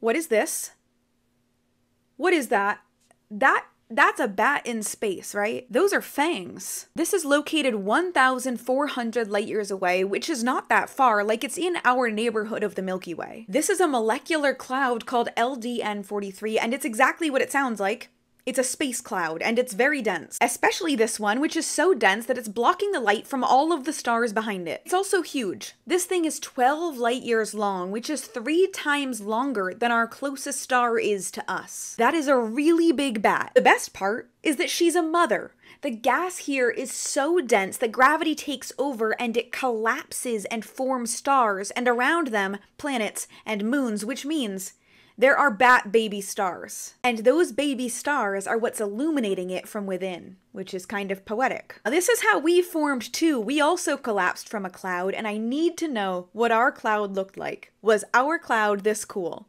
What is this? What is that? That that's a bat in space, right? Those are fangs. This is located 1,400 light years away, which is not that far, like it's in our neighborhood of the Milky Way. This is a molecular cloud called LDN43, and it's exactly what it sounds like. It's a space cloud, and it's very dense, especially this one, which is so dense that it's blocking the light from all of the stars behind it. It's also huge. This thing is 12 light years long, which is three times longer than our closest star is to us. That is a really big bat. The best part is that she's a mother. The gas here is so dense that gravity takes over and it collapses and forms stars, and around them, planets and moons, which means there are bat baby stars, and those baby stars are what's illuminating it from within, which is kind of poetic. Now, this is how we formed too. We also collapsed from a cloud, and I need to know what our cloud looked like. Was our cloud this cool?